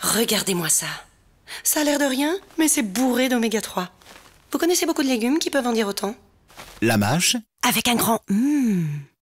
Regardez-moi ça. Ça a l'air de rien, mais c'est bourré d'oméga 3. Vous connaissez beaucoup de légumes qui peuvent en dire autant? La mâche? Avec un grand mmm.